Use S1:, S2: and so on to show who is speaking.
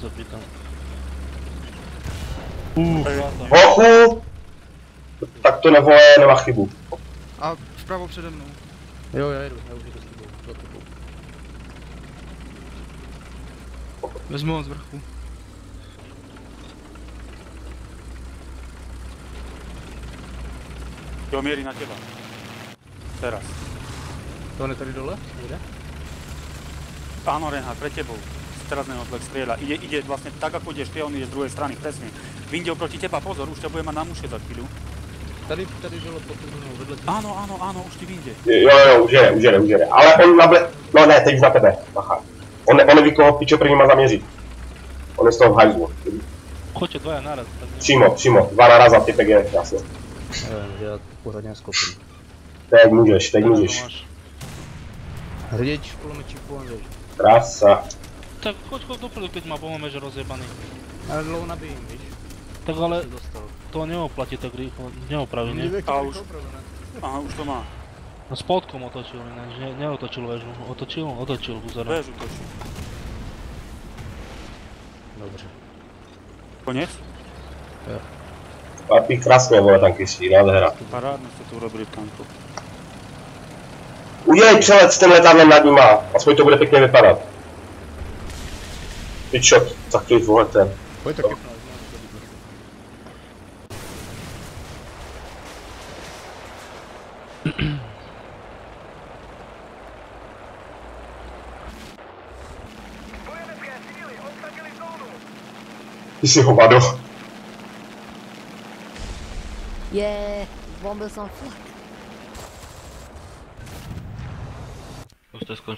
S1: zapýtam. Uuu, chvátam.
S2: Hochu! Tak to nevole, nemá chybu.
S3: A vpravo přede mnou.
S1: Jo, já jedu, já už jedu s tebou, za tebou.
S3: Vezmu ho z vrchu.
S4: Jo, mierí na teba. Teraz.
S1: To on je tady dole? Jde?
S4: Áno, Renhard, pre tebou. Teraz neho Black strieľa. Ide, ide vlastne tak, ako ideš ty, on ide z druhej strany, presne. Vyjde proti teba, pozor, už ťa bude mať na muše za chvíľu.
S1: Tady, tady dole pod mnou, vedle tebe.
S4: Áno, áno, áno, už ti vyjde.
S2: Jo, jo, už jede, už jede, už jede. Ale on na ble... No ne, teď už na tebe. Bacha. On, on neví, koho pičo první má zaměřit. On je z toho v hajzlu.
S1: Choďte dvaja naraz.
S2: Přímo, přímo. Dva naraz a typek je jasně.
S1: Že já pořádně skopím.
S2: Teď můžeš, teď můžeš.
S1: Hrdieť kulomečíku, on vieš.
S2: Krása.
S5: Tak choď, choď dopredu, keď ma pomáme, že rozjebaný.
S1: Ale dlouho nabijím, víš?
S5: Tak ale to neoplatí tak rýchlo, neopraví, nie?
S4: A už, aha, už to má.
S5: No spodkom otočil ináč, ne, neotočil väžu. Otočil, otočil, buzera.
S4: Vežu točí.
S1: Dobře.
S4: Konec?
S2: A ty krásné vole tankisti, nádhera.
S4: Parádne ste to urobili tanku.
S2: Přelet s tím letadlem nad nima, aspoň to bude pěkně vypadat. Headshot, taký vole ten.
S1: Pojď taky.
S2: Ty jsi hovado.
S6: Je, bombil jsem
S5: fakt. To jste skončil.